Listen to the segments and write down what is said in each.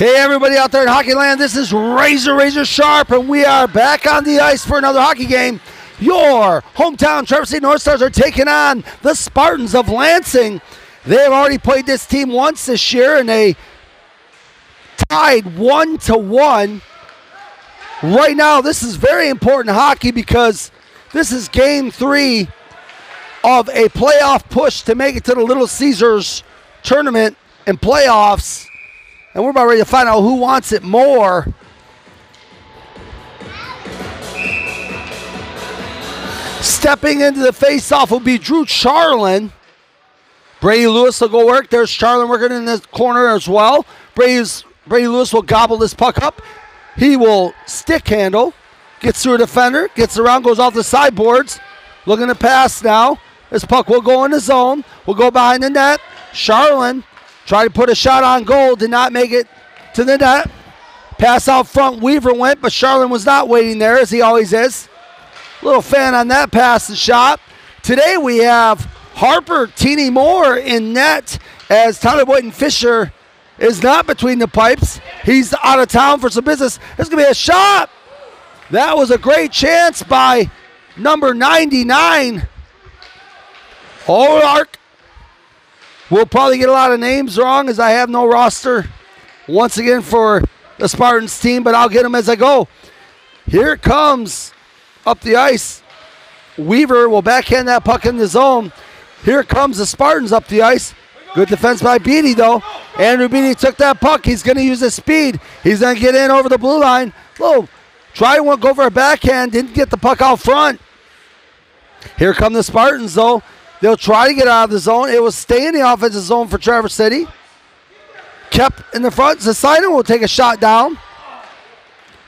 Hey, everybody out there in Hockey Land, this is Razor Razor Sharp, and we are back on the ice for another hockey game. Your hometown Traverse City North Stars are taking on the Spartans of Lansing. They've already played this team once this year, and they tied one to one. Right now, this is very important hockey because this is game three of a playoff push to make it to the Little Caesars tournament and playoffs. And we're about ready to find out who wants it more. Stepping into the face-off will be Drew Charlin. Brady Lewis will go work. There's Charlin working in the corner as well. Brady's, Brady Lewis will gobble this puck up. He will stick handle, gets through a defender, gets around, goes off the sideboards. Looking to pass now. This puck will go in the zone. Will go behind the net. Charlin tried to put a shot on goal, did not make it to the net. Pass out front. Weaver went, but Charlin was not waiting there as he always is. Little fan on that pass and shot. Today we have Harper Teeny Moore in net as Tyler Boynton Fisher is not between the pipes. He's out of town for some business. There's going to be a shot. That was a great chance by number 99. Olark. We'll probably get a lot of names wrong as I have no roster once again for the Spartans team, but I'll get them as I go. Here it comes up the ice. Weaver will backhand that puck in the zone. Here comes the Spartans up the ice. Good defense by Beatty, though. Andrew Beatty took that puck. He's going to use his speed. He's going to get in over the blue line. Low. Try one, go for a backhand. Didn't get the puck out front. Here come the Spartans, though. They'll try to get out of the zone. It will stay in the offensive zone for Traverse City. Kept in the front. Zasina will take a shot down.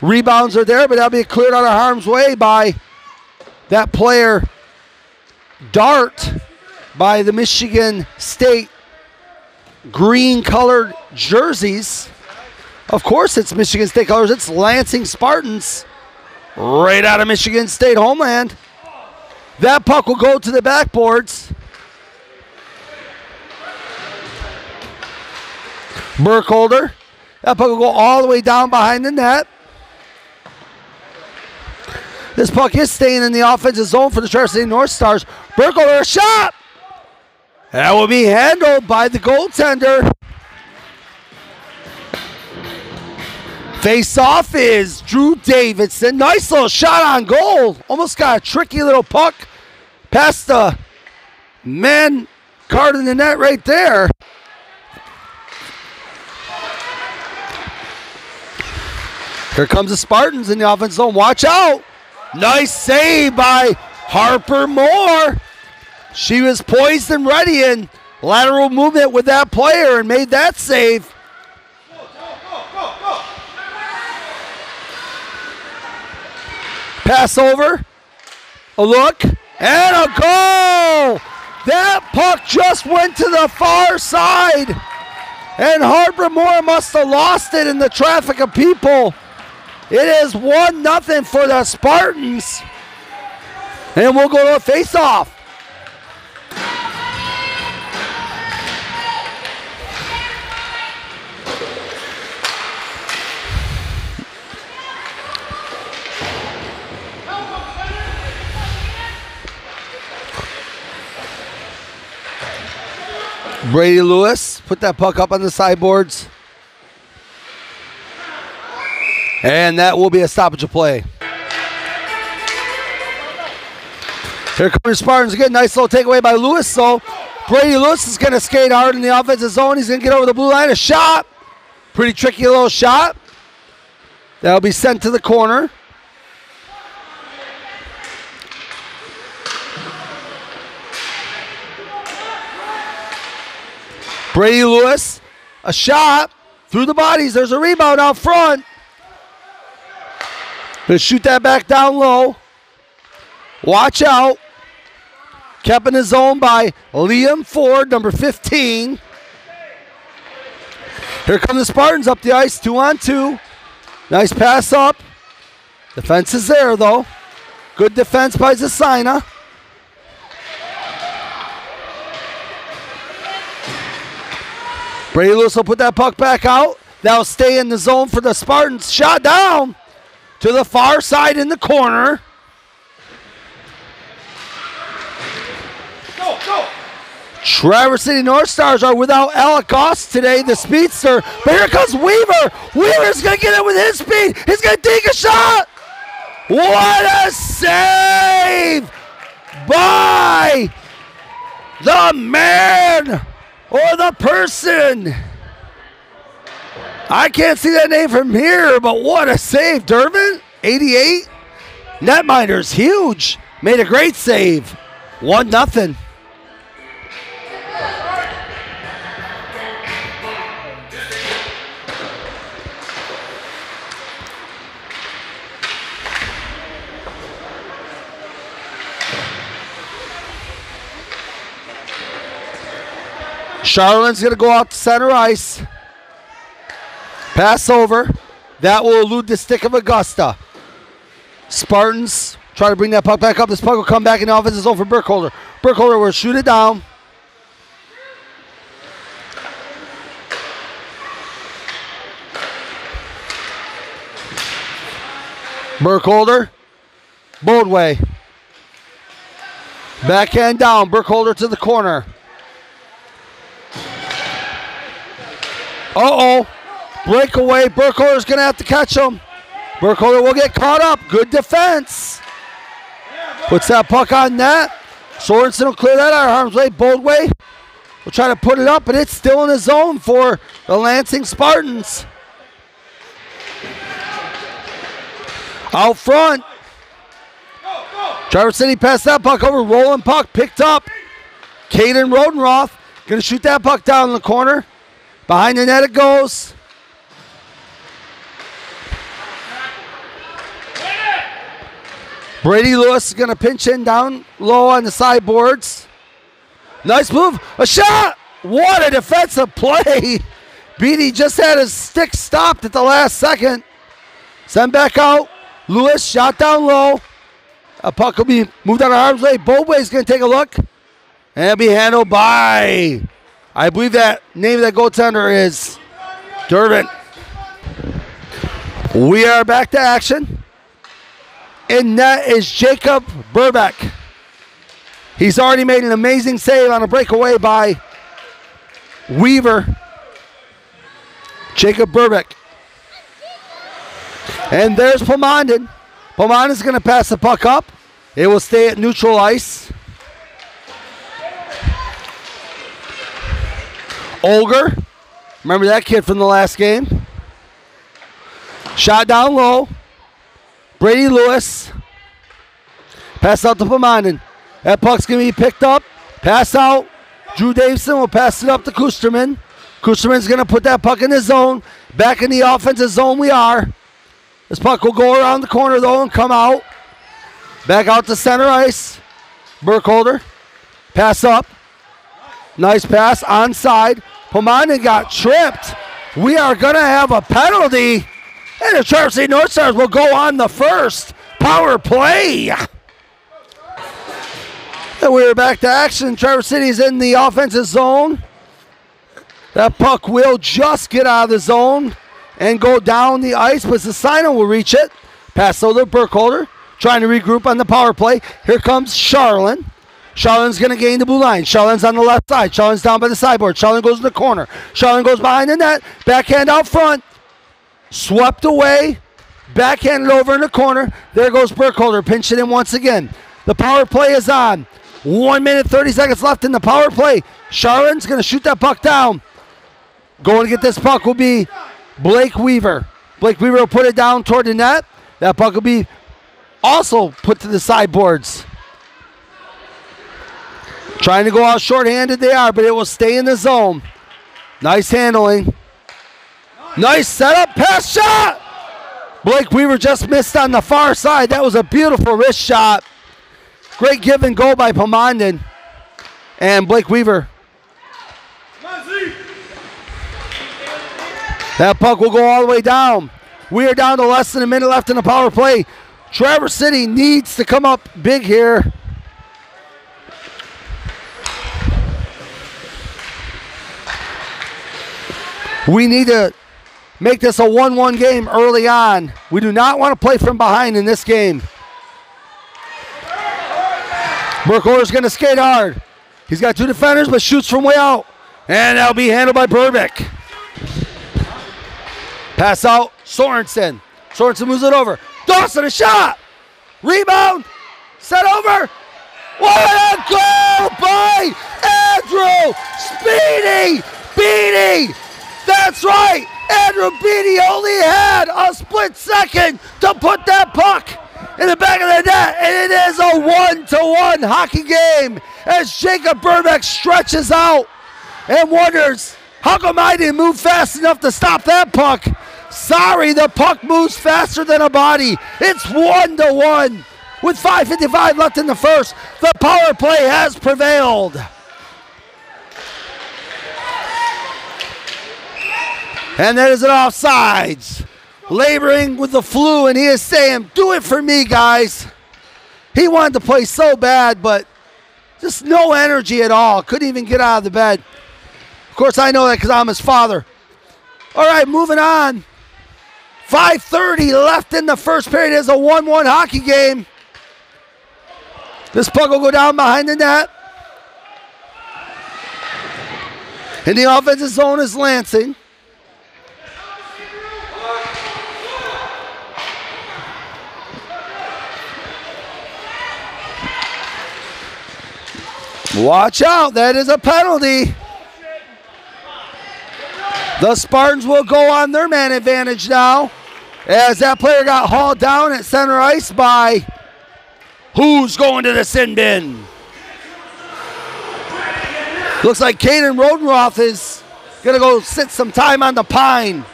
Rebounds are there, but that'll be cleared out of harm's way by that player, Dart, by the Michigan State green colored jerseys. Of course, it's Michigan State colors. It's Lansing Spartans, right out of Michigan State homeland. That puck will go to the backboards. Burkholder. That puck will go all the way down behind the net. This puck is staying in the offensive zone for the Traverse City North Stars. Burkholder, shot! That will be handled by the goaltender. Face off is Drew Davidson. Nice little shot on goal. Almost got a tricky little puck past the man card in the net right there. Here comes the Spartans in the offense zone. Watch out. Nice save by Harper Moore. She was poised and ready in lateral movement with that player and made that save. Pass over, a look, and a goal! That puck just went to the far side. And Harper Moore must have lost it in the traffic of people. It is 1 0 for the Spartans. And we'll go to a face off. Brady Lewis put that puck up on the sideboards. And that will be a stoppage of play. Here come the Spartans again. Nice little takeaway by Lewis. So Brady Lewis is going to skate hard in the offensive zone. He's going to get over the blue line. A shot. Pretty tricky little shot. That'll be sent to the corner. Brady Lewis, a shot through the bodies. There's a rebound out front. Gonna shoot that back down low. Watch out. Kept in the zone by Liam Ford, number 15. Here come the Spartans up the ice, two on two. Nice pass up. Defense is there though. Good defense by Zasina. Brady Lewis will put that puck back out. That'll stay in the zone for the Spartans. Shot down to the far side in the corner. Go, go. Traverse City North Stars are without Alec Goss today, the speedster. But here comes Weaver. Weaver's going to get it with his speed. He's going to take a shot. What a save by the man or the person. I can't see that name from here, but what a save, Durbin. 88. Netminder's huge. Made a great save. 1 nothing. Charlott's going to go out to center ice. Pass over. That will elude the stick of Augusta. Spartans try to bring that puck back up. This puck will come back in the offensive zone for Burkholder. Burkholder will shoot it down. Burkholder. Boldway. Backhand down. Burkholder to the corner. Uh oh. Breakaway. Burkholder's going to have to catch him. Burkholder will get caught up. Good defense. Puts that puck on net. Sorensen will clear that out of harm's way. Boldway will try to put it up, but it's still in the zone for the Lansing Spartans. Out front. Traverse City passed that puck over. Rolling puck picked up. Caden Rodenroth going to shoot that puck down in the corner. Behind the net it goes. Brady Lewis is going to pinch in down low on the sideboards. Nice move. A shot. What a defensive play. Beatty just had his stick stopped at the last second. Send back out. Lewis shot down low. A puck will be moved out of arm's way. Boldway's going to take a look. And be handled by, I believe that name of that goaltender is Durbin. We are back to action. And that is Jacob Burbeck. He's already made an amazing save on a breakaway by Weaver. Jacob Burbeck. And there's Pomondon. Pomondon's going to pass the puck up. It will stay at neutral ice. Olger. Remember that kid from the last game? Shot down low. Brady Lewis. Pass out to Pomondon. That puck's going to be picked up. Pass out. Drew Davidson will pass it up to Kusterman. Kusterman's going to put that puck in the zone. Back in the offensive zone we are. This puck will go around the corner though and come out. Back out to center ice. Burkholder. Pass up. Nice pass. Onside. Pomondon got tripped. We are going to have a penalty. And the Traverse City North Stars will go on the first power play. And we're back to action. Traverse City's in the offensive zone. That puck will just get out of the zone and go down the ice, but Cicino will reach it. Pass over to Burkholder, trying to regroup on the power play. Here comes Charlin. Charlin's going to gain the blue line. Charlin's on the left side. Charlin's down by the sideboard. Charlin goes in the corner. Charlin goes behind the net. Backhand out front. Swept away. Backhanded over in the corner. There goes Burkholder pinching in once again. The power play is on. One minute, 30 seconds left in the power play. Charlin's going to shoot that puck down. Going to get this puck will be Blake Weaver. Blake Weaver will put it down toward the net. That puck will be also put to the sideboards. Trying to go out shorthanded they are, but it will stay in the zone. Nice handling. Nice setup, pass shot. Blake Weaver just missed on the far side. That was a beautiful wrist shot. Great give and go by Pomondon. And Blake Weaver. That puck will go all the way down. We are down to less than a minute left in the power play. Traverse City needs to come up big here. We need to make this a 1 1 game early on. We do not want to play from behind in this game. Burkholder's going to skate hard. He's got two defenders, but shoots from way out. And that'll be handled by Burbick. Pass out, Sorensen. Sorensen moves it over. Dawson, a shot. Rebound. Set over. What a goal by Andrew Speedy Beatty. That's right. Andrew Beatty only had a split second to put that puck in the back of the net, and it is a one-to-one hockey game as Jacob Burbick stretches out and wonders, how come I didn't move fast enough to stop that puck? Sorry, the puck moves faster than a body. It's one to one. With 5.55 left in the first, the power play has prevailed. And that is an offsides. Laboring with the flu, and he is saying, Do it for me, guys. He wanted to play so bad, but just no energy at all. Couldn't even get out of the bed. Of course, I know that because I'm his father. All right, moving on. 5.30 left in the first period is a 1 1 hockey game. This puck will go down behind the net. In the offensive zone is Lansing. Watch out, that is a penalty. The Spartans will go on their man advantage now as that player got hauled down at center ice by who's going to the sin bin. Looks like Caden Rodenroth is going to go sit some time on the pine.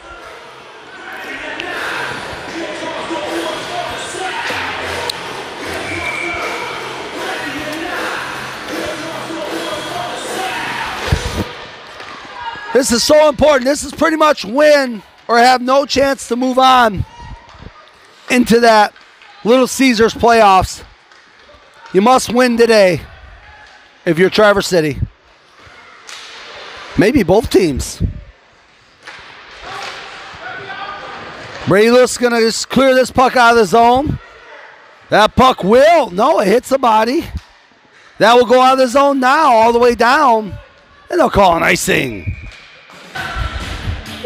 This is so important. This is pretty much win or have no chance to move on into that Little Caesars playoffs. You must win today if you're Traverse City. Maybe both teams. Going to just clear this puck out of the zone. That puck will. No, it hits the body. That will go out of the zone now, all the way down. And they'll call an icing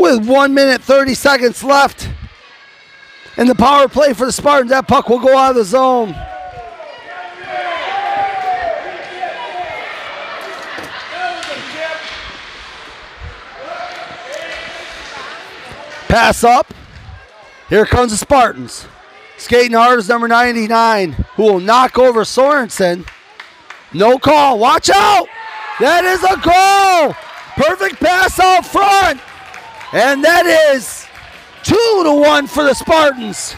with one minute 30 seconds left in the power play for the Spartans. That puck will go out of the zone. Pass up. Here comes the Spartans. Skating hard is number 99, who will knock over Sorensen. No call. Watch out. That is a goal. Perfect pass out front. And that is two to one for the Spartans.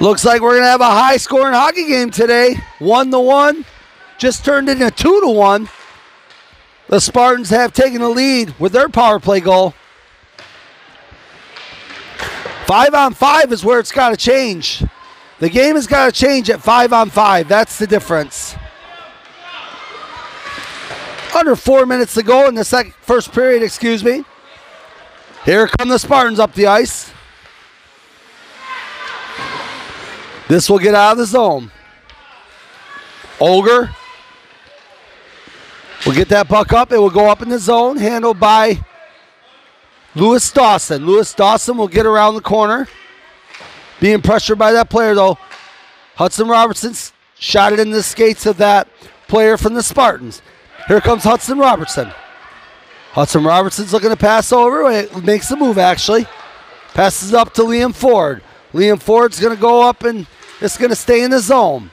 Looks like we're to have a high scoring hockey game today. One to one. Just turned into two to one. The Spartans have taken the lead with their power play goal. Five on five is where it's got to change. The game has got to change at five on five. That's the difference. Under four minutes to go in the second first period, excuse me. Here come the Spartans up the ice. This will get out of the zone. Olger will get that puck up. It will go up in the zone, handled by Lewis Dawson. Lewis Dawson will get around the corner. Being pressured by that player, though. Hudson Robertson shot it in the skates of that player from the Spartans. Here comes Hudson Robertson. Hudson Robertson's looking to pass over. It makes the move, actually. Passes up to Liam Ford. Liam Ford's going to go up and it's going to stay in the zone.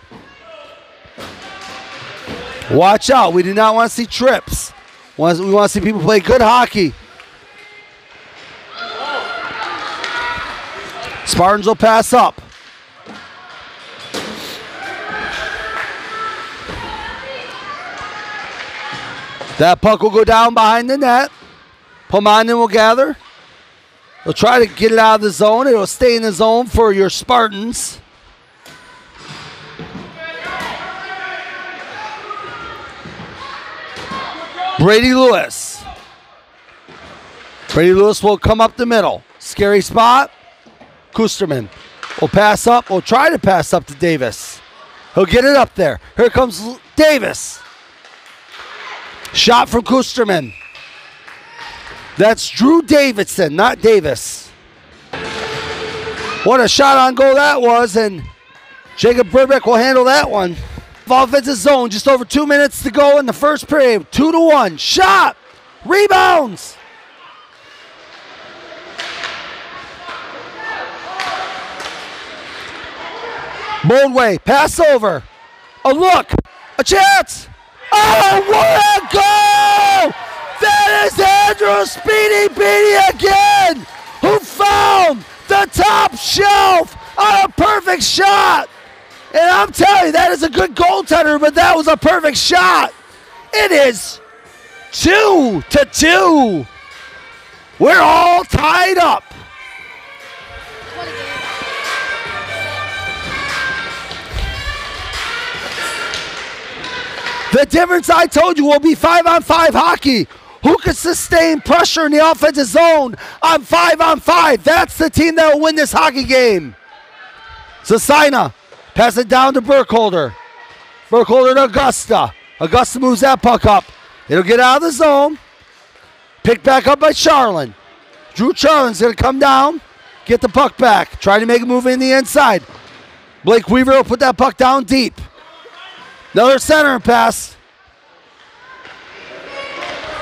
Watch out. We do not want to see trips. We want to see people play good hockey. Spartans will pass up. That puck will go down behind the net. Pomanin will gather. They'll try to get it out of the zone. It'll stay in the zone for your Spartans. Brady Lewis. Brady Lewis will come up the middle. Scary spot. Kusterman will pass up. Will try to pass up to Davis. He'll get it up there. Here comes Davis. Shot from Kusterman. That's Drew Davidson, not Davis. What a shot on goal that was, and Jacob Burbeck will handle that one. Offensive zone, just over two minutes to go in the first period. Two to one. Shot. Rebounds. Boldway, pass over. A look. A chance. Oh, what a goal! That is Andrew Speedy Beatty again, who found the top shelf on a perfect shot. And I'm telling you, that is a good goaltender, but that was a perfect shot. It is two to two. We're all tied up. The difference I told you will be five on five hockey. Who can sustain pressure in the offensive zone on five on five? That's the team that will win this hockey game. Sasina pass it down to Burkholder. Burkholder to Augusta. Augusta moves that puck up. It'll get out of the zone. Picked back up by Charlin. Drew Charlin's going to come down, get the puck back, try to make a move in the inside. Blake Weaver will put that puck down deep. Another center pass.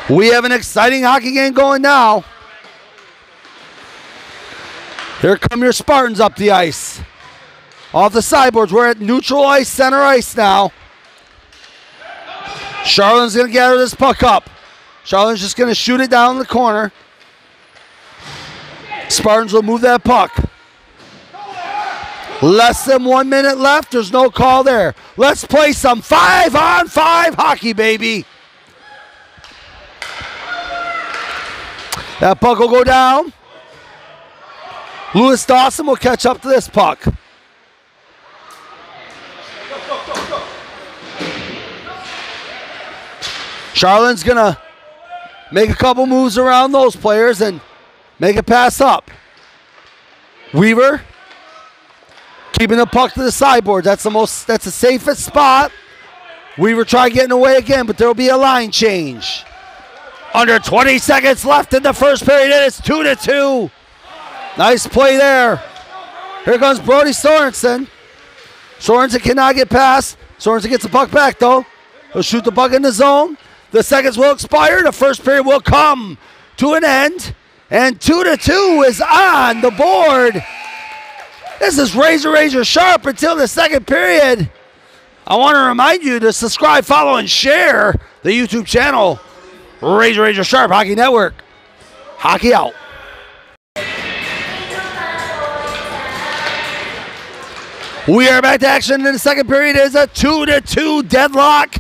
We have an exciting hockey game going now. Here come your Spartans up the ice. Off the sideboards. We're at neutral ice, center ice now. Charlin's going to gather this puck up. Charlin's just going to shoot it down the corner. Spartans will move that puck. Less than one minute left. There's no call there. Let's play some five on five hockey, baby. That puck will go down. Lewis Dawson will catch up to this puck. Charlin's going to make a couple moves around those players and make a pass up. Weaver keeping the puck to the sideboard. That's the most that's the safest spot. Weaver try getting away again, but there'll be a line change. Under 20 seconds left in the first period. It is two to two. Nice play there. Here comes Brody Sorensen. Sorensen cannot get past. Sorensen gets the puck back though. He'll shoot the puck in the zone. The seconds will expire. The first period will come to an end. And two to two is on the board. This is Razor Razor Sharp until the second period. I want to remind you to subscribe, follow, and share the YouTube channel, Razor Razor Sharp Hockey Network. Hockey out. We are back to action in the second period. It is a two to two deadlock.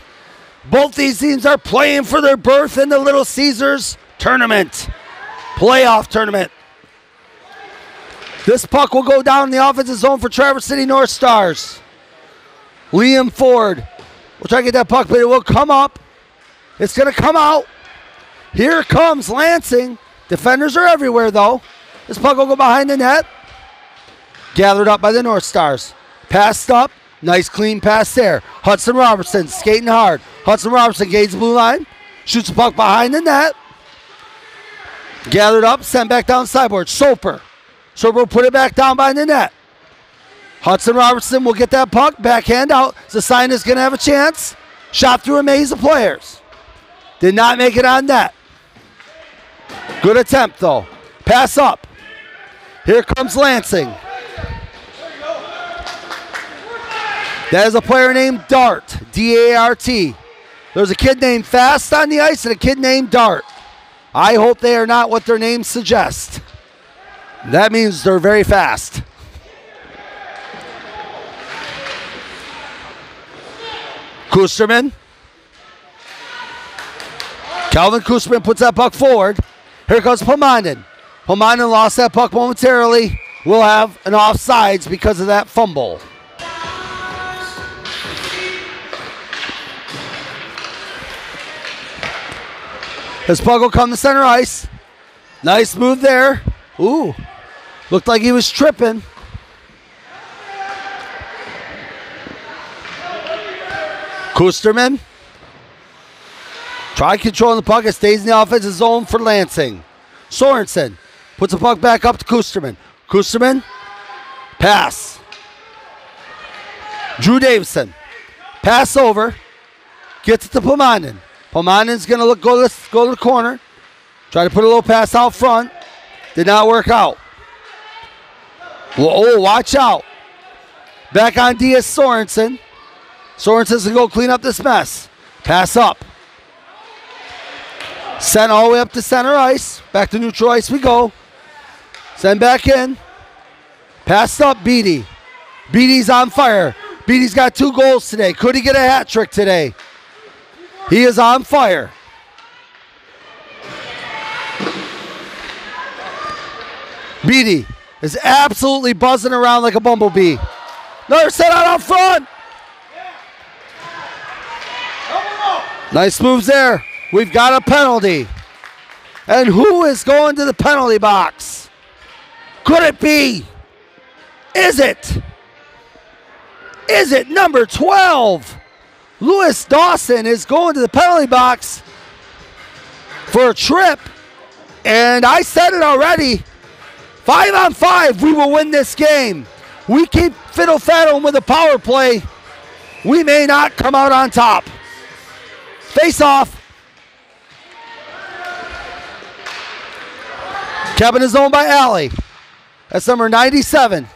Both these teams are playing for their berth in the Little Caesars tournament, playoff tournament. This puck will go down in the offensive zone for Traverse City North Stars. Liam Ford will try to get that puck, but it will come up. It's going to come out. Here comes Lansing. Defenders are everywhere, though. This puck will go behind the net. Gathered up by the North Stars. Passed up. Nice clean pass there. Hudson Robertson skating hard. Hudson Robertson gains the blue line. Shoots the puck behind the net. Gathered up, sent back down sideboard. Soper. Soper will put it back down behind the net. Hudson Robertson will get that puck. Backhand out. The sign is going to have a chance. Shot through a maze of players. Did not make it on net. Good attempt, though. Pass up. Here comes Lansing. That is a player named Dart, D A R T. There's a kid named Fast on the ice and a kid named Dart. I hope they are not what their names suggest. That means they're very fast. Kusterman. Calvin Kusterman puts that puck forward. Here comes Pomanin. Pomanin lost that puck momentarily. We'll have an offsides because of that fumble. This puck will come to center ice. Nice move there. Ooh. Looked like he was tripping. Kusterman. Try controlling the puck. It stays in the offensive zone for Lansing. Sorensen puts the puck back up to Kusterman. Kusterman. Pass. Drew Davidson. Pass over. Gets it to Pomanin. Pomanin's going to look go to, go to the corner. Try to put a little pass out front. Did not work out. Well, oh, watch out. Back on Diaz Sorensen. Sorensen's going to go clean up this mess. Pass up. Send all the way up to center ice. Back to neutral ice we go. Send back in. Passed up, Beatty. Beatty's on fire. Beatty's got two goals today. Could he get a hat trick today? He is on fire. Beatty is absolutely buzzing around like a bumblebee. Another set out out front. Nice moves there. We've got a penalty. And who is going to the penalty box? Could it be? Is it? Is it number 12? Lewis Dawson is going to the penalty box for a trip. And I said it already. Five on five, we will win this game. We keep fiddle faddling with a power play. We may not come out on top. Face off. Kevin is owned by Alley. That's number 97.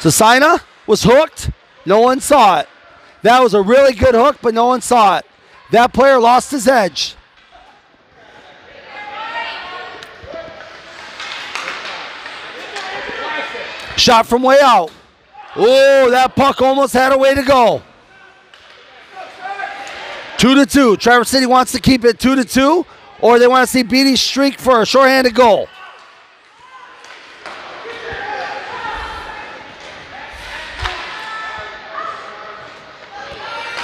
Sasina was hooked. No one saw it. That was a really good hook, but no one saw it. That player lost his edge. Shot from way out. Oh, that puck almost had a way to go. Two to two. Traverse City wants to keep it two to two, or they want to see Beatty streak for a shorthanded goal.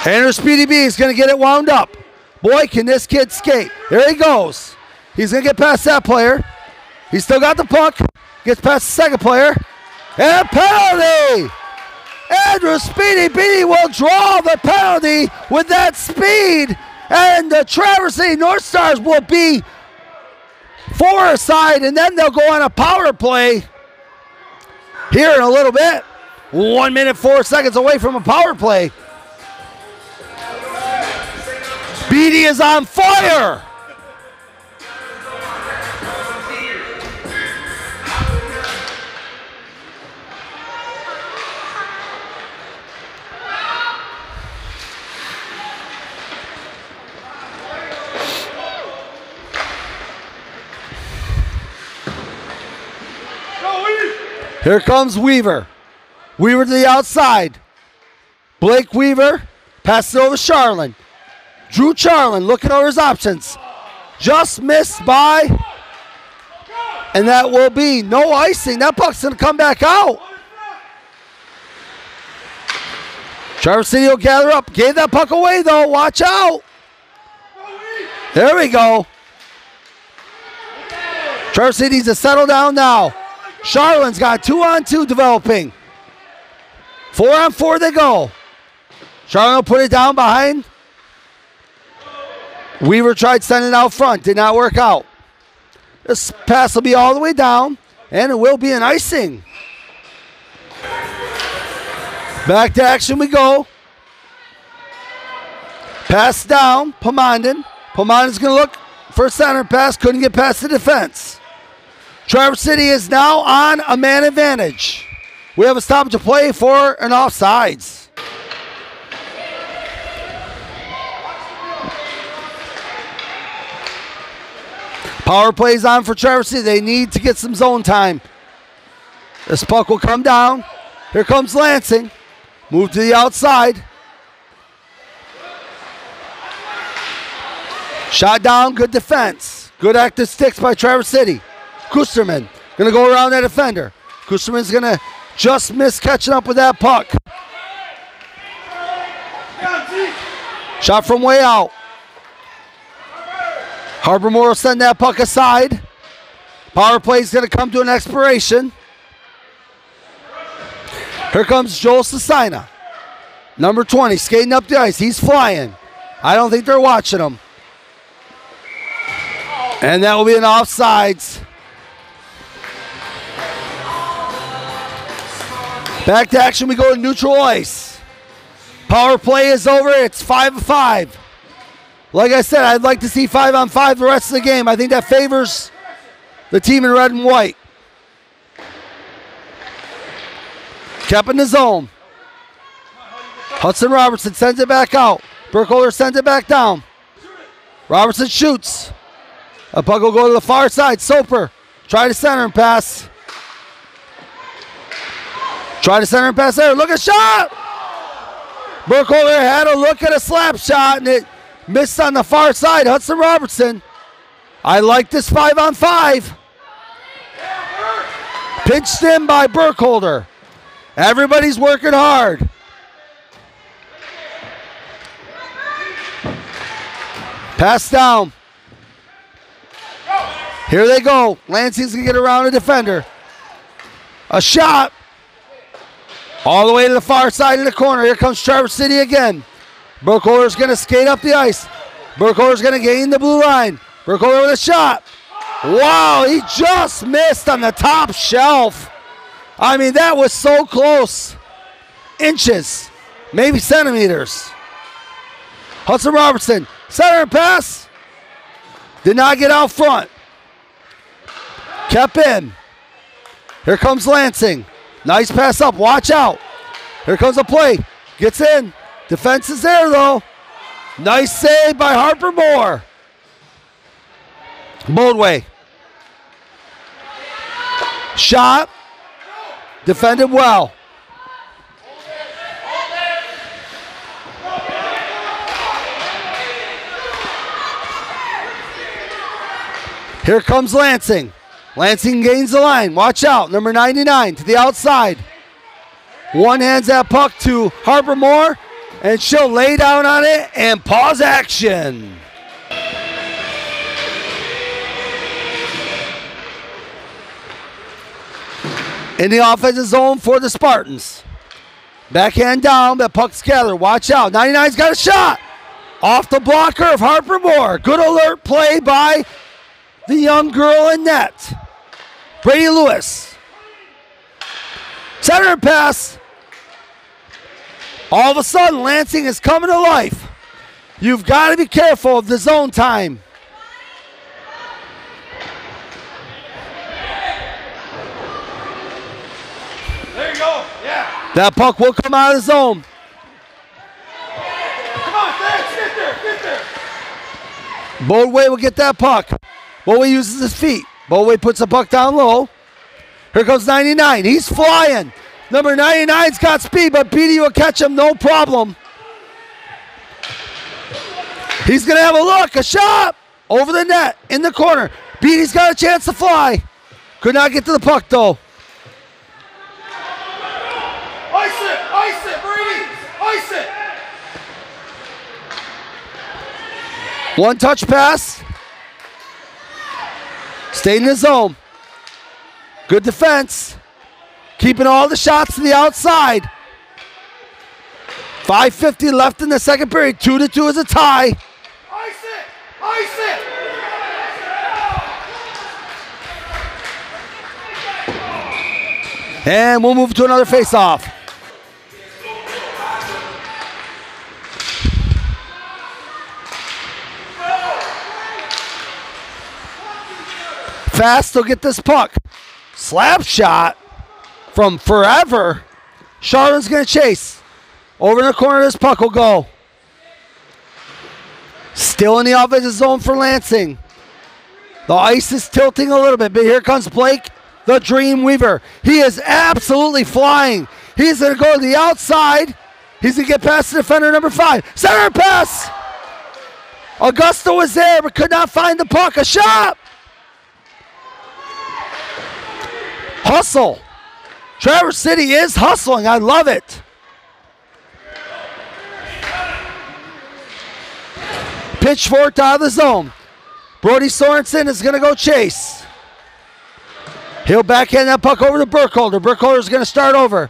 Andrew Speedy B is going to get it wound up. Boy, can this kid skate. There he goes. He's going to get past that player. He's still got the puck. Gets past the second player. And a penalty! Andrew Speedy Beatty will draw the penalty with that speed. And the Traverse City North Stars will be four aside, and then they'll go on a power play here in a little bit. One minute, four seconds away from a power play. Beatty is on fire. Here comes Weaver. Weaver to the outside. Blake Weaver passes over Charlin. Drew Charlin looking over his options. Just missed by. And that will be no icing. That puck's going to come back out. Traverse City will gather up. Gave that puck away, though. Watch out. There we go. Traverse City needs to settle down now. Charlin's got two on two developing. Four on four they go. Charlin put it down behind Weaver tried sending out front, did not work out. This pass will be all the way down, and it will be an icing. Back to action we go. Pass down, Pomandin. Pomandin's going to look for center pass, couldn't get past the defense. Traverse City is now on a man advantage. We have a stop to play for an offsides. Power plays on for Traverse City. They need to get some zone time. This puck will come down. Here comes Lansing. Move to the outside. Shot down, good defense. Good active sticks by Traverse City. Kusterman gonna go around that defender. Kusterman's gonna just miss catching up with that puck. Shot from way out. Harper Moore will send that puck aside. Power play is going to come to an expiration. Here comes Joel Sasina. Number 20, skating up the ice. He's flying. I don't think they're watching him. And that will be an offsides. Back to action, we go to neutral ice. Power play is over. It's 5 5. Like I said, I'd like to see 5 on 5 the rest of the game. I think that favors the team in red and white. Kept in the zone. Hudson Robertson sends it back out. Burkholder sends it back down. Robertson shoots. A puck will go to the far side. Soper try to center and pass. Try to center and pass there. Look at shot. Burkholder had a look at a slap shot and it missed on the far side. Hudson Robertson. I like this five on five. Pinched in by Burkholder. Everybody's working hard. Pass down. Here they go. Lansing's going to get around a defender. A shot. All the way to the far side of the corner. Here comes Traverse City again. Burkholder's going to skate up the ice. Burkholder's going to gain the blue line. Burkholder with a shot. Wow, he just missed on the top shelf. I mean, that was so close. Inches, maybe centimeters. Hudson Robertson, center pass. Did not get out front. Kept in. Here comes Lansing. Nice pass up. Watch out. Here comes a play. Gets in. Defense is there though. Nice save by Harper Moore. Boldway. Shot. Defended well. Here comes Lansing. Lansing gains the line. Watch out. Number 99 to the outside. One hands that puck to Harper Moore, and she'll lay down on it and pause action. In the offensive zone for the Spartans. Backhand down, but puck's gathered. Watch out. 99's got a shot. Off the blocker of Harper Moore. Good alert play by the young girl in net. Brady Lewis. Center pass. All of a sudden, Lansing is coming to life. You've got to be careful of the zone time. There you go. Yeah. That puck will come out of the zone. Come on, thanks. Get there. Get there. Boldway will get that puck. Boldway uses his feet. Boldway puts the puck down low. Here comes 99. He's flying. Number 99's got speed, but Petey will catch him no problem. He's going to have a look, a shot over the net in the corner. Petey's got a chance to fly. Could not get to the puck though. Ice it. Ice it, Brady. Ice it. One touch pass. Stayed in the zone. Good defense. Keeping all the shots to the outside. 5.50 left in the second period. 2 to 2 is a tie. Ice it. Ice it. And we'll move to another face-off. Fast they'll get this puck. Slap shot from forever. Charlotte's going to chase. Over in the corner, this puck will go. Still in the offensive zone for Lansing. The ice is tilting a little bit, but here comes Blake, the Dream Weaver. He is absolutely flying. He's going to go to the outside. He's going to get past the defender number five. Center pass. Augusta was there, but could not find the puck. A shot. Hustle. Traverse City is hustling. I love it. Pitch Pitchfork out of the zone. Brody Sorensen is going to go chase. He'll backhand that puck over to Burkholder. Burkholder is going to start over.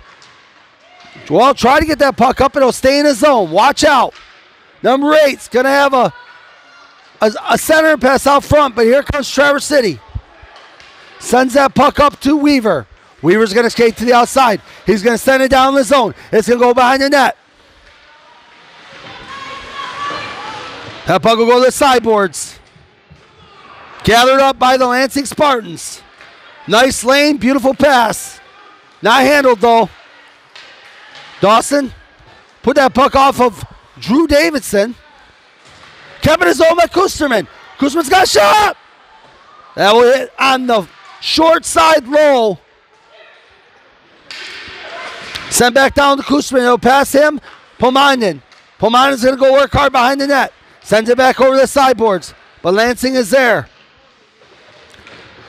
Well, try to get that puck up and it'll stay in his zone. Watch out. Number eight's going to have a, a, a center pass out front, but here comes Traverse City. Sends that puck up to Weaver. Weaver's going to skate to the outside. He's going to send it down the zone. It's going to go behind the net. That puck will go to the sideboards. Gathered up by the Lansing Spartans. Nice lane, beautiful pass. Not handled though. Dawson put that puck off of Drew Davidson. Kept is by Kusterman. Kusterman's got shot. That will hit on the short side low. Sent back down to Kusterman. It'll pass him. Pomanin. Pomanin's going to go work hard behind the net. Sends it back over the sideboards. But Lansing is there.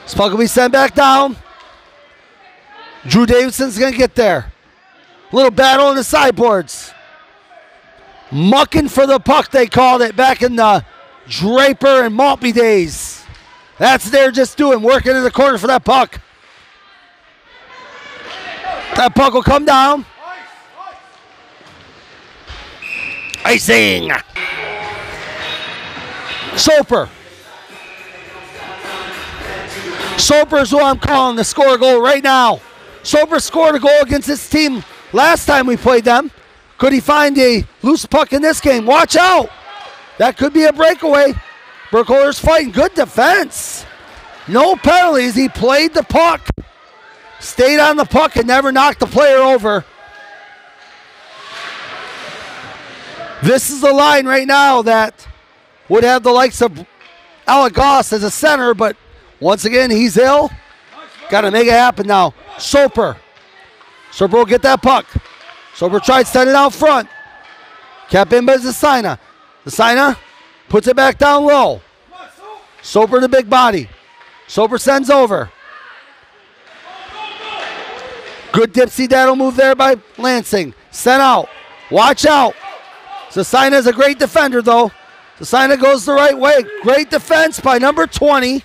This puck will be sent back down. Drew Davidson's going to get there. Little battle on the sideboards. Mucking for the puck, they called it back in the Draper and Maltby days. That's what they're just doing, working in the corner for that puck. That puck will come down. Icing. Soper. Soper is who I'm calling to score goal right now. Soper scored a goal against this team last time we played them. Could he find a loose puck in this game? Watch out. That could be a breakaway. Burkholder's fighting. Good defense. No penalties. He played the puck. Stayed on the puck and never knocked the player over. This is the line right now that would have the likes of Alec Goss as a center, but once again, he's ill. Got to make it happen now. Soper. Soper will get that puck. Soper tried sending it out front. Kept in by Zasina. Zasina puts it back down low. Soper the big body. Soper sends over. Good dipsy daddle move there by Lansing. Sent out. Watch out. Zasina is a great defender, though. Zasina goes the right way. Great defense by number 20.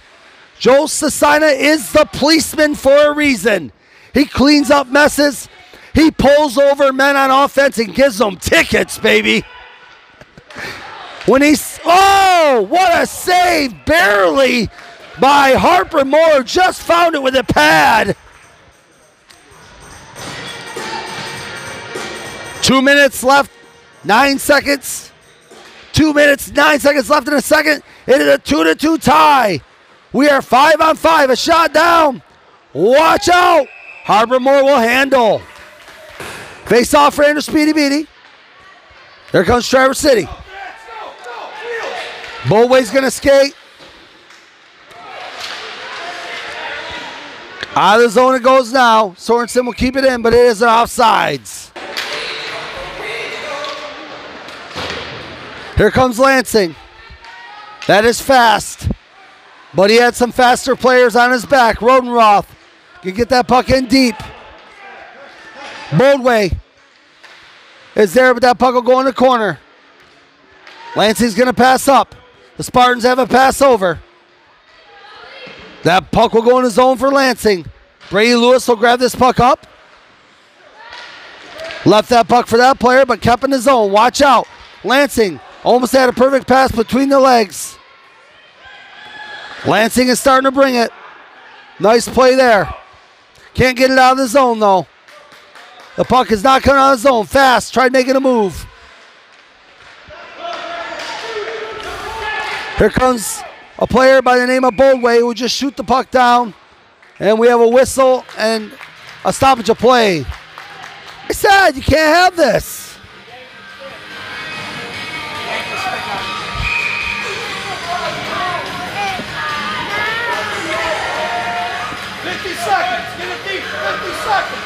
Joe Sasina is the policeman for a reason. He cleans up messes. He pulls over men on offense and gives them tickets, baby. When he's, oh, what a save, barely by Harper Moore. Just found it with a pad. Two minutes left, nine seconds. Two minutes, nine seconds left in a second. It is a two to two tie. We are five on five. A shot down. Watch out. Harper Moore will handle. Face off for Andrew Speedy Beatty. There comes Traverse City. Boldway's going to skate. Out of the zone it goes now. Sorensen will keep it in, but it is an offsides. Here comes Lansing. That is fast. But he had some faster players on his back. Rodenroth can get that puck in deep. Boldway is there, but that puck will go in the corner. Lansing's going to pass up. The Spartans have a pass over. That puck will go in the zone for Lansing. Brady Lewis will grab this puck up. Left that puck for that player, but kept in the zone. Watch out. Lansing almost had a perfect pass between the legs. Lansing is starting to bring it. Nice play there. Can't get it out of the zone though. The puck is not coming out of the zone. Fast. Tried making a move. Here comes a player by the name of Boldway who just shoot the puck down. And we have a whistle and a stoppage of play. I said you can't have this. Fifty seconds. Get it deep. Fifty seconds.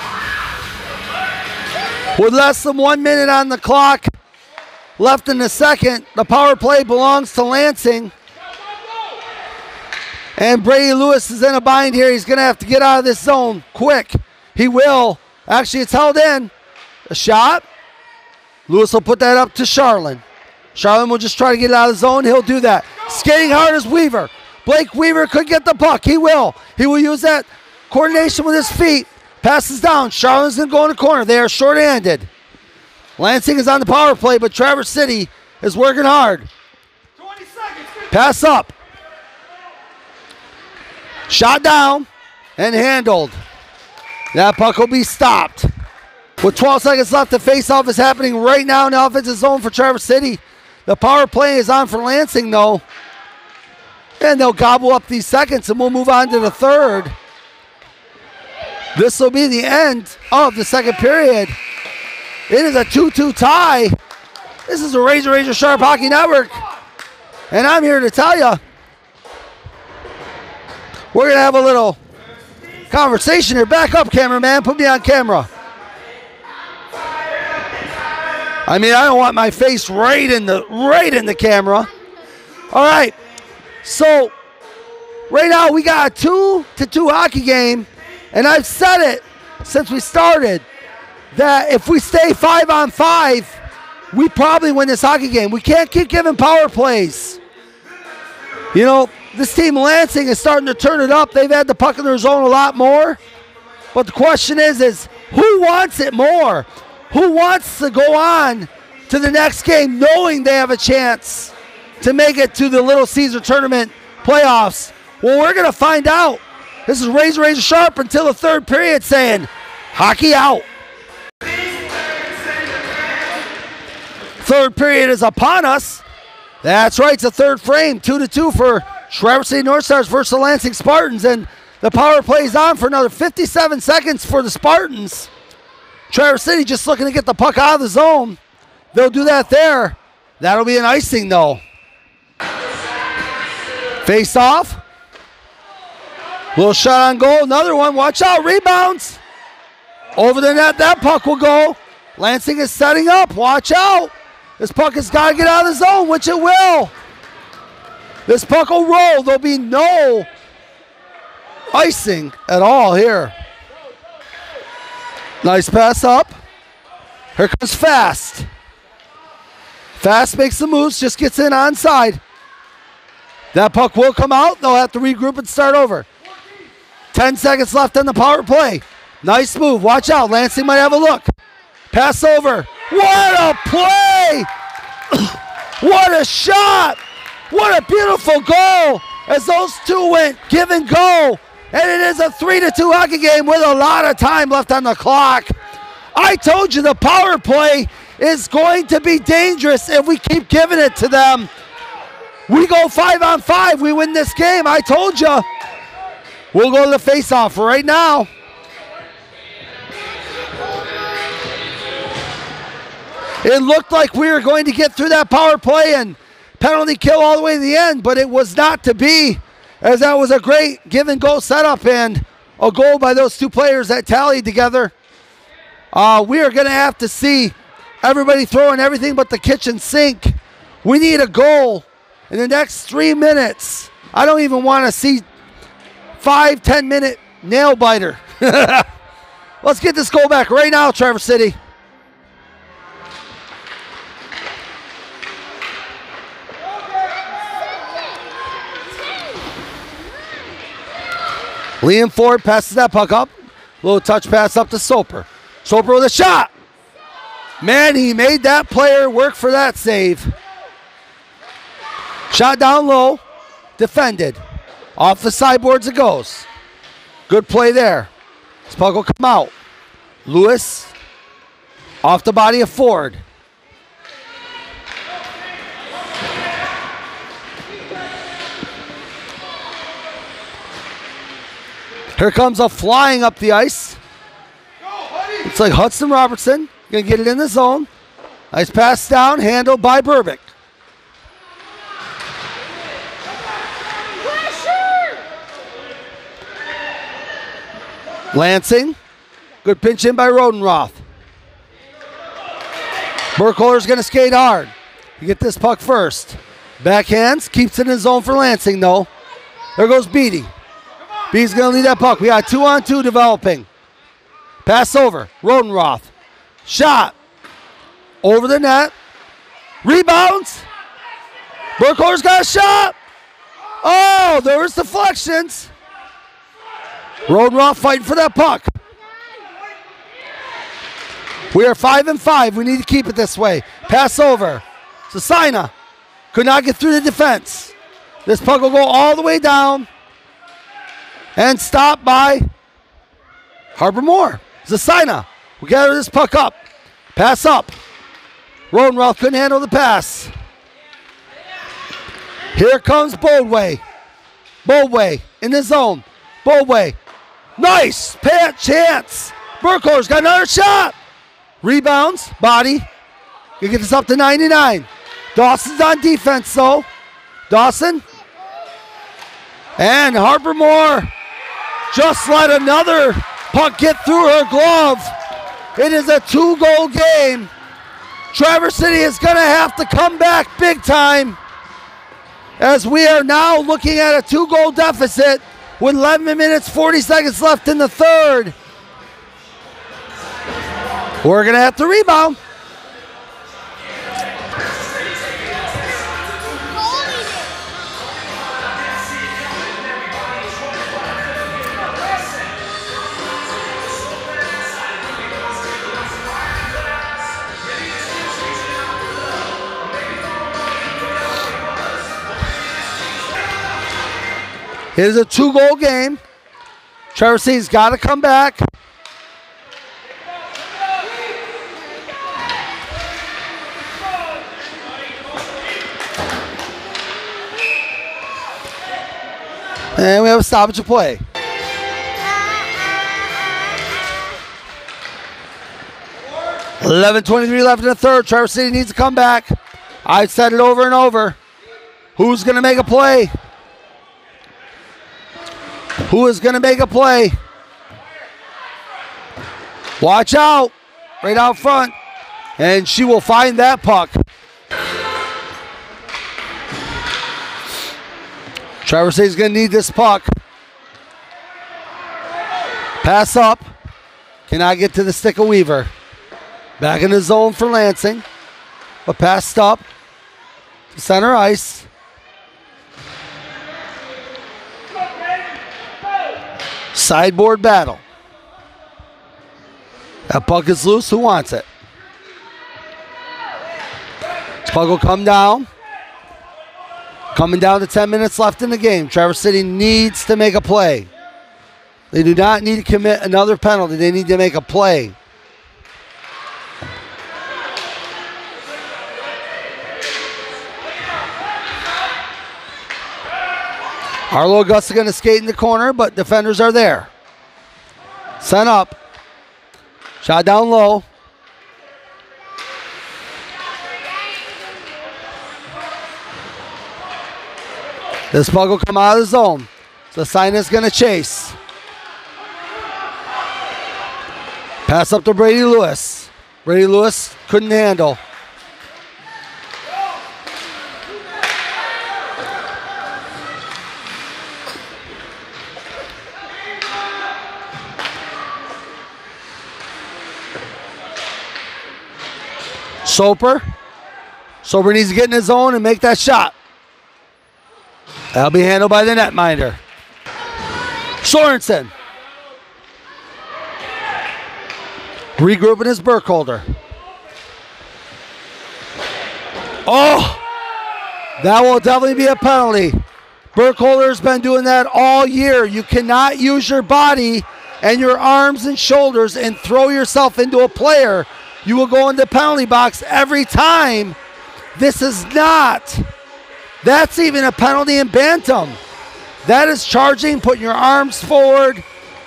With less than one minute on the clock left in the second, the power play belongs to Lansing. And Brady Lewis is in a bind here. He's going to have to get out of this zone quick. He will. Actually, it's held in. A shot. Lewis will put that up to Charlin. Charlin will just try to get out of the zone. He'll do that. Skating hard as Weaver. Blake Weaver could get the puck. He will. He will use that coordination with his feet. Passes down. Charlotte's going to go in the corner. They are short-handed. Lansing is on the power play, but Traverse City is working hard. 20 seconds. Pass up. Shot down and handled. That puck will be stopped. With 12 seconds left, the face-off is happening right now in the offensive zone for Traverse City. The power play is on for Lansing, though. And they'll gobble up these seconds, and we'll move on to the third. This will be the end of the second period. It is a 2 2 tie. This is a Razor Razor Sharp Hockey Network. And I'm here to tell you, we're going to have a little conversation here. Back up, cameraman. Put me on camera. I mean, I don't want my face right in the right in the camera. All right. So right now we got a two to two hockey game, and I've said it since we started that if we stay five on five, we probably win this hockey game. We can't keep giving power plays. You know, this team Lansing is starting to turn it up. They've had the puck in their zone a lot more. But the question is, is who wants it more? Who wants to go on to the next game knowing they have a chance to make it to the Little Caesar tournament playoffs? Well, we're going to find out. This is Razor Razor Sharp until the third period saying, hockey out. Third period is upon us. That's right, it's a third frame, two to two for Traverse City North Stars versus the Lansing Spartans, and the power plays on for another 57 seconds for the Spartans. Traverse City just looking to get the puck out of the zone. They'll do that there. That'll be an icing though. Face off. Little shot on goal. Another one. Watch out. Rebounds. Over the net. That puck will go. Lansing is setting up. Watch out. This puck has got to get out of the zone, which it will. This puck will roll. There'll be no icing at all here. Nice pass up. Here comes Fast. Fast makes the moves, just gets in onside. That puck will come out. They'll have to regroup and start over. 10 seconds left on the power play. Nice move. Watch out. Lansing might have a look. Pass over. What a play! what a shot! What a beautiful goal as those two went give and go. And it is a 3 to 2 hockey game with a lot of time left on the clock. I told you the power play is going to be dangerous if we keep giving it to them. We go 5 on 5, we win this game. I told you. We'll go to the face off right now. It looked like we were going to get through that power play and penalty kill all the way to the end, but it was not to be, as that was a great give and go setup and a goal by those two players that tallied together. Uh, we are going to have to see everybody throwing everything but the kitchen sink. We need a goal in the next three minutes. I don't even want to see five, ten minute nail biter. Let's get this goal back right now, Traverse City. Liam Ford passes that puck up. Little touch pass up to Soper. Soper with a shot. Man, he made that player work for that save. Shot down low. Defended. Off the sideboards it goes. Good play there. This puck will come out. Lewis off the body of Ford. Here comes a flying up the ice. It's like Hudson Robertson. Gonna get it in the zone. Nice pass down, handled by Burbick. Lansing. Good pinch in by Rodenroth. Burkholder's going to skate hard. You get this puck first. Backhands, keeps it in the zone for Lansing though. There goes Beatty. Beatty's going to lead that puck. We got two on two developing. Pass over. Rodenroth. Shot. Over the net. Rebounds. Burkholder's got a shot. Oh, there was deflections. Rough fighting for that puck. We are five and five. We need to keep it this way. Pass over. Sasina could not get through the defense. This puck will go all the way down and stop by Harper Moore. Zasina will gather this puck up. Pass up. Rodenroth couldn't handle the pass. Here comes Boldway. Boldway in the zone. Boldway. Nice. Pat chance. Burkholder's got another shot. Rebounds. Body. You get this up to 99. Dawson's on defense though. Dawson. And Harper Moore just let another puck get through her glove. It is a two goal game. Traverse City is going to have to come back big time as we are now looking at a two goal deficit with 11 minutes 40 seconds left in the third. We're going to have to rebound. It is a two goal game. Traverse City's got to come back. And we have a stoppage of play. Eleven twenty-three left in the third. Traverse City needs to come back. I've said it over and over. Who's going to make a play? Who is going to make a play? Watch out. Right out front. And she will find that puck. Traverse is going to need this puck. Pass up. Cannot get to the stick of Weaver. Back in the zone for Lansing. But passed up to center ice. Sideboard battle. That puck is loose. Who wants it? This puck will come down. Coming down to 10 minutes left in the game. Traverse City needs to make a play. They do not need to commit another penalty. They need to make a play. Arlo Augusta is going to skate in the corner, but defenders are there. Sent up. Shot down low. This puck will come out of the zone. So sign is going to chase. Pass up to Brady Lewis. Brady Lewis couldn't handle. Soper. Soper needs to get in his zone and make that shot. That'll be handled by the netminder. Sorensen. Regrouping his Burkholder. Oh, that will definitely be a penalty. Burkholder's been doing that all year. You cannot use your body and your arms and shoulders and throw yourself into a player you will go in the penalty box every time. This is not. That's even a penalty in Bantam. That is charging, putting your arms forward,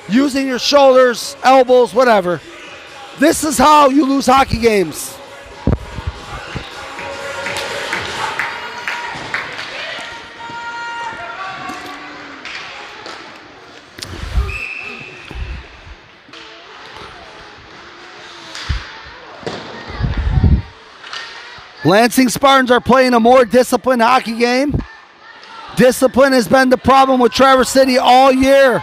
using your shoulders, elbows, whatever. This is how you lose hockey games. Lansing Spartans are playing a more disciplined hockey game. Discipline has been the problem with Traverse City all year.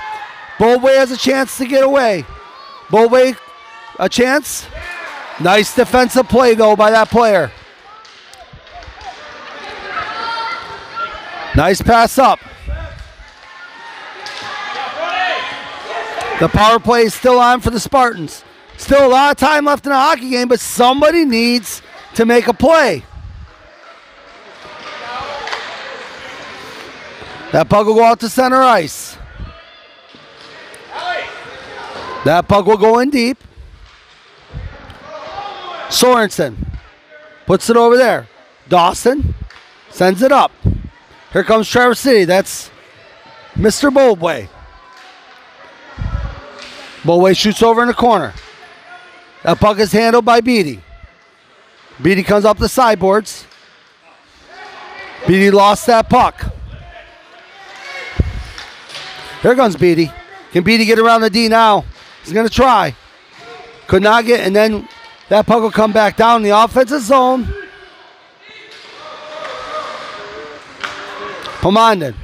Boldway has a chance to get away. Boldway, a chance. Nice defensive play, though, by that player. Nice pass up. The power play is still on for the Spartans. Still a lot of time left in the hockey game, but somebody needs to make a play. That puck will go out to center ice. That puck will go in deep. Sorensen puts it over there. Dawson sends it up. Here comes Traverse City. That's Mr. Boldway. Boldway shoots over in the corner. That puck is handled by Beatty. Beatty comes up the sideboards. Beatty lost that puck. Here comes Beatty. Can Beatty get around the D now? He's going to try. Could not get, and then that puck will come back down the offensive zone. Pomander.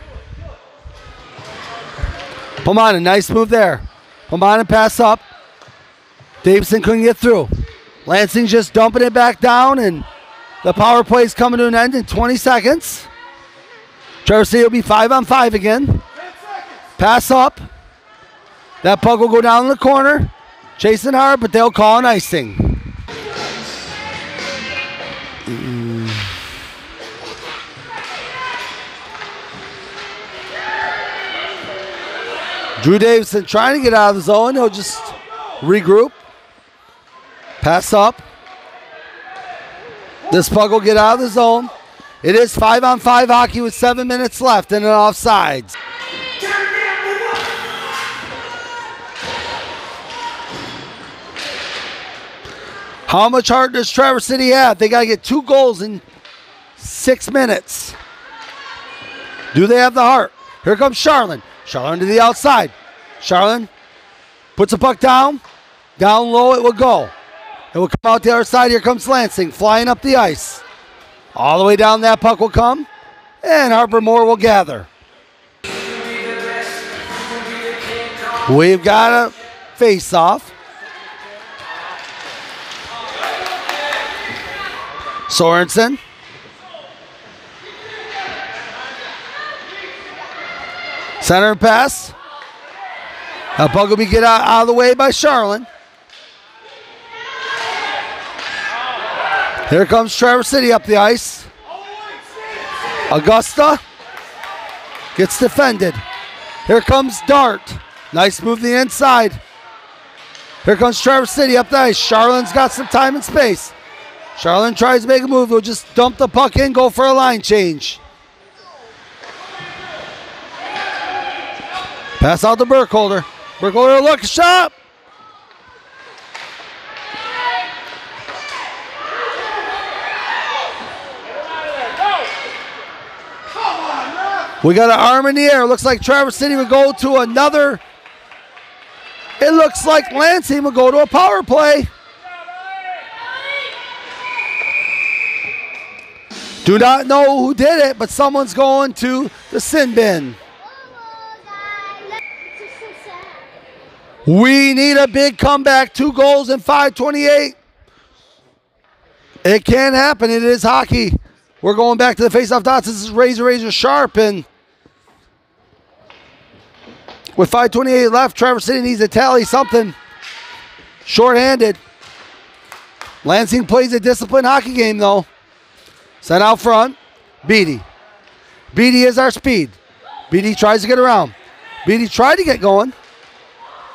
Pomander, nice move there. Pomander pass up. Davidson couldn't get through. Lansing just dumping it back down, and the power play is coming to an end in 20 seconds. Traverse City will be five on five again. Pass up. That puck will go down in the corner. Chasing hard, but they'll call an icing. Drew Davidson trying to get out of the zone. He'll just regroup. Pass up. This puck will get out of the zone. It is five on five hockey with seven minutes left and an offsides. How much heart does Traverse City have? They got to get two goals in six minutes. Do they have the heart? Here comes Charlin. Charlin to the outside. Charlin puts the puck down. Down low it will go. It will come out the other side. Here comes Lansing flying up the ice. All the way down that puck will come. And Harper Moore will gather. We've got a face off. Sorensen. Center pass. A puck will be get out, out of the way by Charlin. Here comes Traverse City up the ice. Augusta gets defended. Here comes Dart. Nice move the inside. Here comes Traverse City up the ice. Charlin's got some time and space. Charlin tries to make a move. He'll just dump the puck in, go for a line change. Pass out to Burkholder. Burkholder, look, shot. We got an arm in the air. Looks like Traverse City would go to another. It looks like Lansing would go to a power play. Do not know who did it, but someone's going to the sin bin. We need a big comeback. Two goals in 528. It can happen. It is hockey. We're going back to the faceoff dots. This is razor, razor sharp. And with 528 left, Traverse City needs to tally something. Short-handed. Lansing plays a disciplined hockey game, though. Set out front. Beatty. Beatty is our speed. Beatty tries to get around. Beatty tried to get going.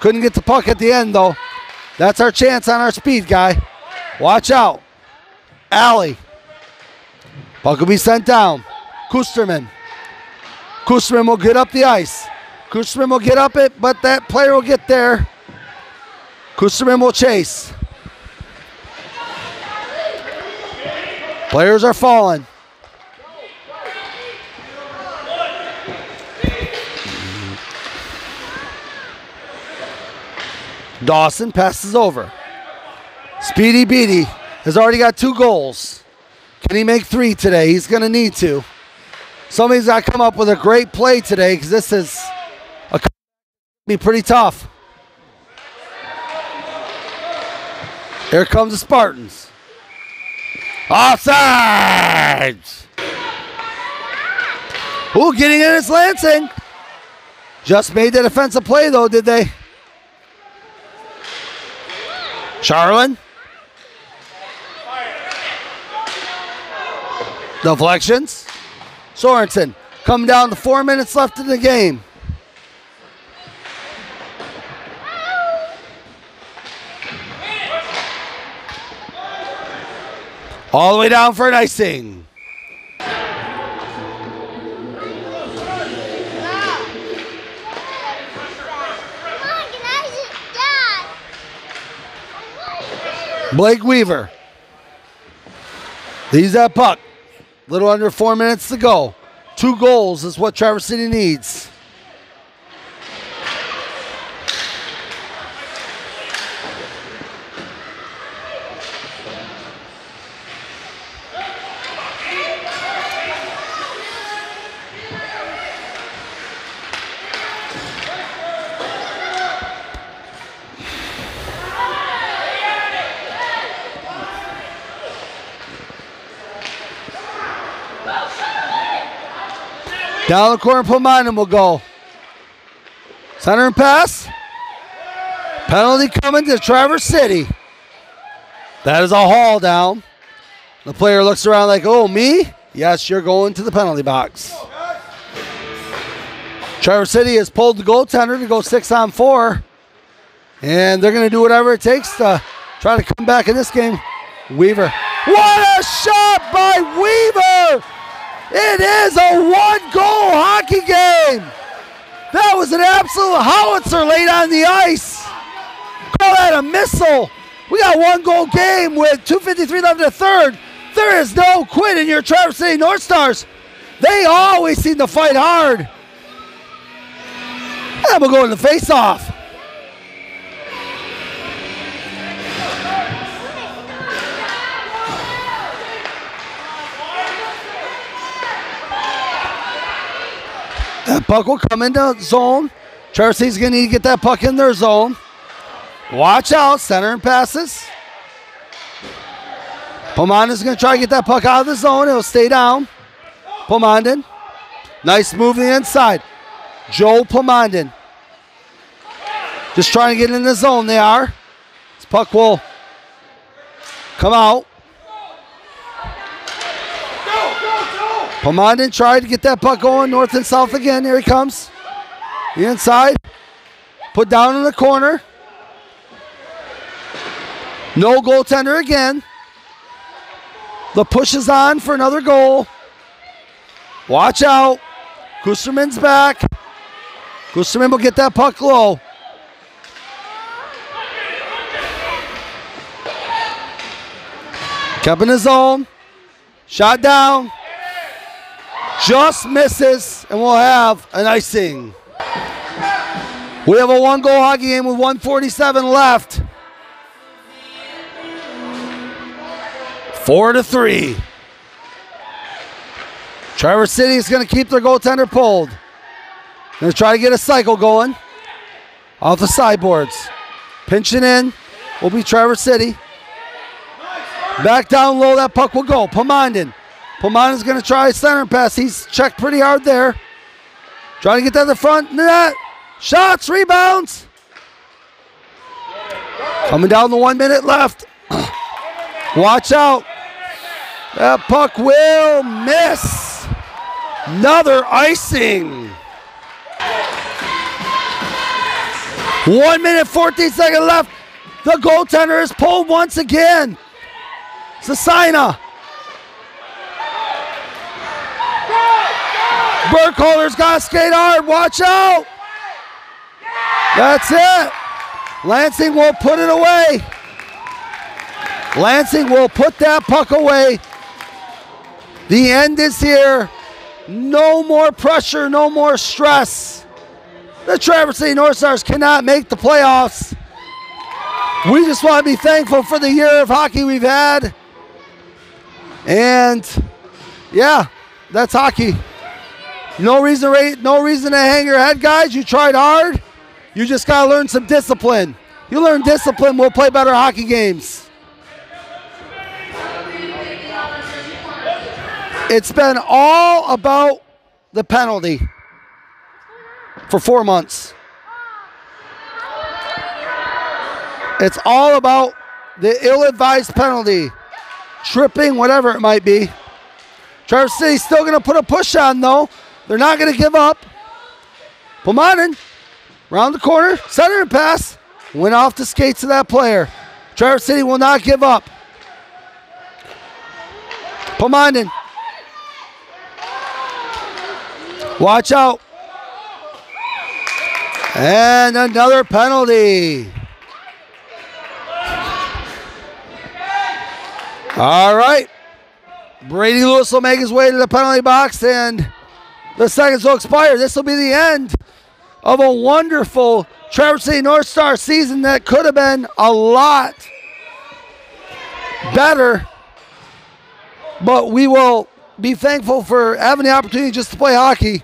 Couldn't get the puck at the end, though. That's our chance on our speed guy. Watch out. Alley. Puck will be sent down. Kusterman. Kusterman will get up the ice. Kusterman will get up it, but that player will get there. Kusterman will chase. Players are falling. Dawson passes over. Speedy Beatty has already got two goals. Can he make three today? He's going to need to. Somebody's got to come up with a great play today because this is be pretty tough. Here comes the Spartans. Offsides! Ooh, getting in is Lansing. Just made the defensive play though, did they? Charlin. Deflections. Sorensen Come down to four minutes left in the game. All the way down for an icing. Blake Weaver. He's that puck. Little under four minutes to go. Two goals is what Traverse City needs. The corner, Plumondon will go. Center and pass. Penalty coming to Traverse City. That is a haul down. The player looks around like, oh, me? Yes, you're going to the penalty box. Traverse City has pulled the goaltender to go six on four. And they're going to do whatever it takes to try to come back in this game. Weaver. What a shot by Weaver! It is a one goal hockey game. That was an absolute howitzer laid on the ice. Call that a missile. We got one goal game with 2.53 left in the third. There is no quit in your Traverse City North Stars. They always seem to fight hard. And we'll go in the face off. That puck will come into zone. City's going to need to get that puck in their zone. Watch out, center and passes. Pomondon's going to try to get that puck out of the zone. It'll stay down. Pomondon. Nice move to the inside. Joe Pomondon. Just trying to get in the zone. They are. This puck will come out. Pomondon tried to get that puck going north and south again. Here he comes. The inside. Put down in the corner. No goaltender again. The push is on for another goal. Watch out. Kusterman's back. Kusterman will get that puck low. Kept in his zone. Shot down. Just misses, and we'll have an icing. We have a one goal hockey game with 147 left. Four to three. Traverse City is going to keep their goaltender pulled. Going to try to get a cycle going off the sideboards. Pinching in will be Traverse City. Back down low, that puck will go. Pomondon Pomondon's going to try a center pass. He's checked pretty hard there. Trying to get to the front net. Shots, rebounds. Coming down the one minute left. Watch out. That puck will miss. Another icing. One minute, 14 seconds left. The goaltender is pulled once again. Sasina Burkholder's got to skate hard. Watch out. That's it. Lansing will put it away. Lansing will put that puck away. The end is here. No more pressure, no more stress. The Traverse City North Stars cannot make the playoffs. We just want to be thankful for the year of hockey we've had. And yeah, that's hockey. No reason, no reason to hang your head, guys. You tried hard. You just got to learn some discipline. You learn discipline, we'll play better hockey games. It's been all about the penalty for four months. It's all about the ill-advised penalty, tripping, whatever it might be. Traverse City's still going to put a push on though. They're not going to give up. Pomanin, round the corner, center and pass, went off the skates of that player. Traverse City will not give up. Pomanin. Watch out. And another penalty. All right. Brady Lewis will make his way to the penalty box, and the seconds will expire. This will be the end of a wonderful Traverse City North Star season that could have been a lot better, but we will be thankful for having the opportunity just to play hockey.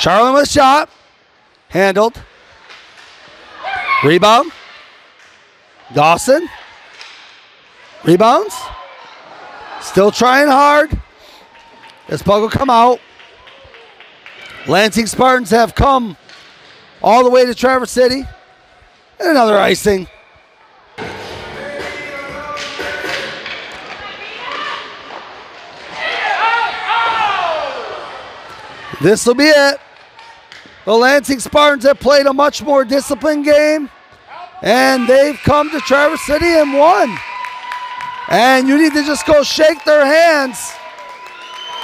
Charlin with a shot. Handled. Rebound. Dawson. Rebounds. Still trying hard. This puck will come out. Lansing Spartans have come all the way to Traverse City. And another icing. This will be it. The Lansing Spartans have played a much more disciplined game, and they've come to Traverse City and won. And you need to just go shake their hands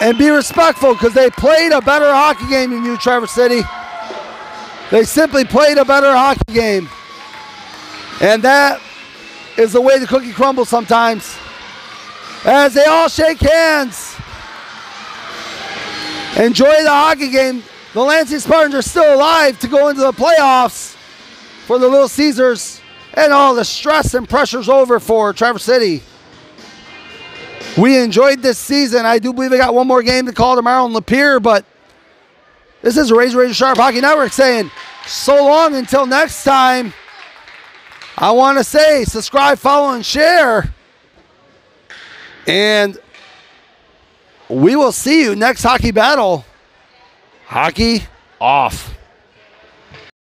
and be respectful because they played a better hockey game than you, Traverse City. They simply played a better hockey game. And that is the way the cookie crumbles sometimes. As they all shake hands. Enjoy the hockey game. The Lansing Spartans are still alive to go into the playoffs for the Little Caesars. And all the stress and pressure's over for Traverse City. We enjoyed this season. I do believe they got one more game to call tomorrow in Lapeer, but this is Razor Razor Sharp Hockey Network saying so long until next time. I want to say subscribe, follow, and share. And we will see you next hockey battle. Hockey off.